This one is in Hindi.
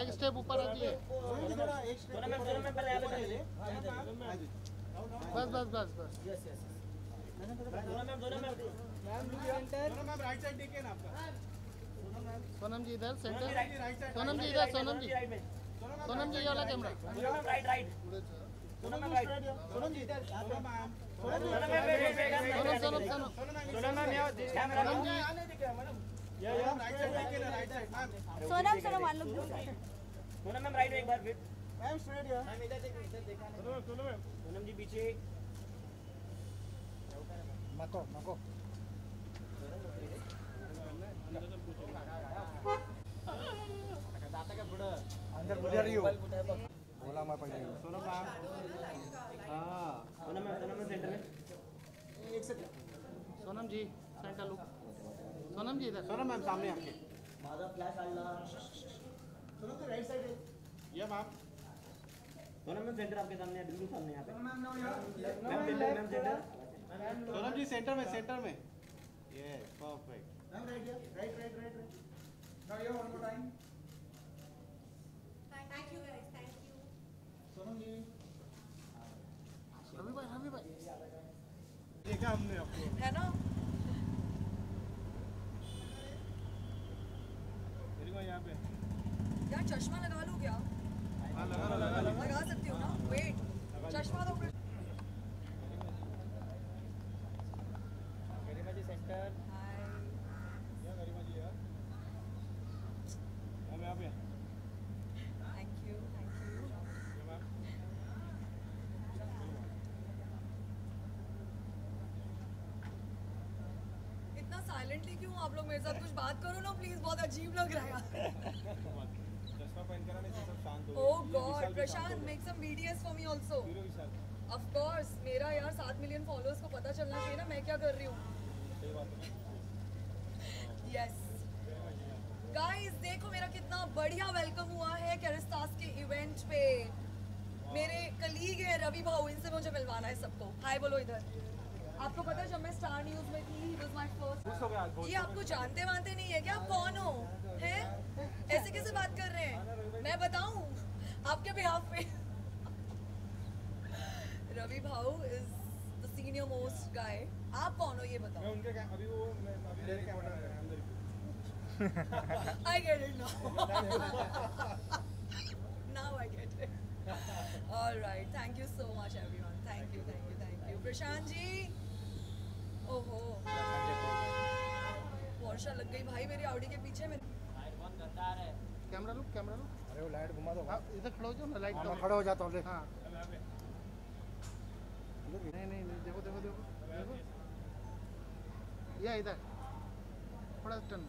एक स्टेप ऊपर बस बस बस बस। सोनम जी इधर सेंटर सोनम जी इधर, सोनम जी। सोनम जी वाला camera. Sonam right right. Sonam Sonam Sonam ji Sonam Sonam मान लो मैम राइट एक बार फिर। मैम इधर देखिए इधर देखा। नहीं सोनम जी पीछे। मको मको अंदर मुझे रही हो बोला मैं पहले Sonam ma'am Sonam ma'am centre में एक second Sonam ji centre look Sonam ji इधर सोनम मैम सामने आपके माझा फ्लॅश आणला सोनम मैम सेंटर आपके सामने है बिल्कुल सामने यहाँ पे ma'am centre ma'am centre Sonam ji centre में सेंटर में yes perfect thank you guys thank you Ravi भाई रवि भाई देखा हमने आपको। है ना? यहाँ पे यार चश्मा लगा लो क्या? हाँ लगा लगा लगा सकती हूँ ना? वेट चश्मा तो फिर गरिमा जी सेंटर हाय यहाँ गरिमा जी यार हम यहाँ पे थैंक यू थैंक यू ये मैम इतना साइलेंटली क्यों आप लोग मेरे साथ कुछ बात करो ना प्लीज़ बहुत अजीब लग रहा है ओ God Prashant make some videos for me also of course मेरा यार 7 मिलियन फॉलोअर्स को पता चलना चाहिए ना मैं क्या कर रही हूँ? यस गाइस देखो मेरा कितना बढ़िया वेलकम हुआ है कैरिस्तास के इवेंट पे। मेरे कलीग है रवि भाऊ इनसे मुझे मिलवाना है सबको। हाय बोलो इधर। आपको पता है जब मैं स्टार न्यूज़ में थी ही वाज माय फ़र्स्ट ये आपको जानते वानते नहीं है क्या? आप कौन हो? हैं? ऐसे कैसे बात कर रहे हैं? मैं बताऊँ? आपके बिहाफ पे। रवि भाऊ is the senior most guy आप कौन हो ये बताओ? मैं उनके अभी वो मैं अभी मेरे कैमरा है अंदर I get it now. now I get it. All right. Thank you so much, everyone. Thank you, thank you, thank you. Prashant ji ओहो वर्षा लग गई। भाई मेरी आउडी के पीछे में कैमरा लुक कैमरा लुक। अरे वो लाइट घुमा दो। हाँ इधर खड़े हो जाओ ना लाइट हाँ, मैं खड़ा हो जाता हूँ देख। हाँ। नहीं नहीं नहीं देखो देखो देखो। देखो या इधर थोड़ा टर्न